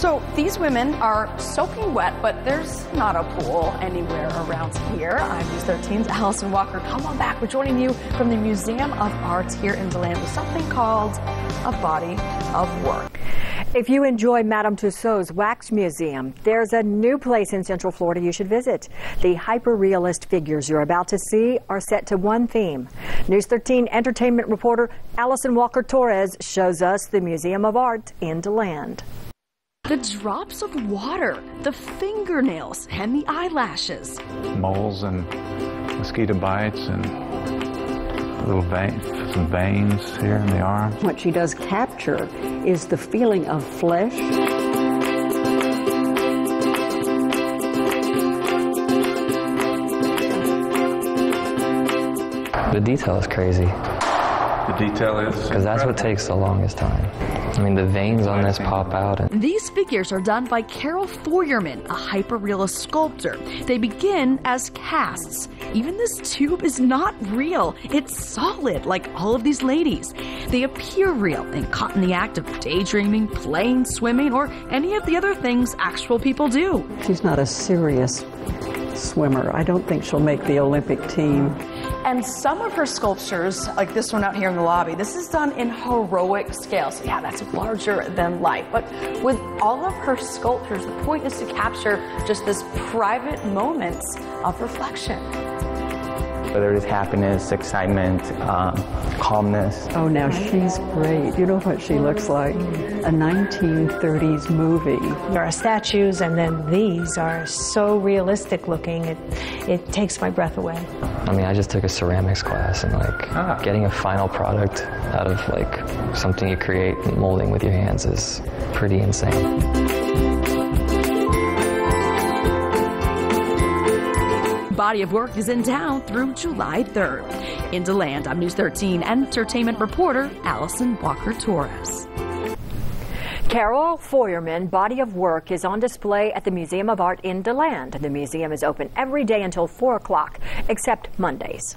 So these women are soaking wet, but there's not a pool anywhere around here. I'm News 13's Allison Walker. Come on back. We're joining you from the Museum of Art here in DeLand with something called a body of work. If you enjoy Madame Tussauds Wax Museum, there's a new place in Central Florida you should visit. The hyper-realist figures you're about to see are set to one theme. News 13 entertainment reporter Allison Walker Torres shows us the Museum of Art in DeLand. The drops of water, the fingernails, and the eyelashes. Moles and mosquito bites and little veins, some veins here in the arm. What she does capture is the feeling of flesh. The detail is crazy. The detail is Because that's what takes the longest time. I mean, the veins on this pop out. And These figures are done by Carole Feuerman, a hyper-realist sculptor. They begin as casts. Even this tube is not real. It's solid, like all of these ladies. They appear real and caught in the act of daydreaming, playing, swimming, or any of the other things actual people do. She's not a serious swimmer. I don't think she'll make the Olympic team. And some of her sculptures, like this one out here in the lobby, this is done in heroic scale. So yeah, that's larger than life. But with all of her sculptures, the point is to capture just this private moments of reflection. Whether it's happiness, excitement, um, calmness. Oh, now she's great. You know what she looks like? A 1930s movie. There are statues, and then these are so realistic looking. It it takes my breath away. I mean, I just took a ceramics class, and like Ah. getting a final product out of like something you create molding with your hands is pretty insane. Body of Work is in town through July 3rd. In DeLand, I'm News 13 entertainment reporter Allison Walker Torres. Carole Feuerman Body of Work is on display at the Museum of Art in DeLand. The museum is open every day until 4 o'clock, except Mondays.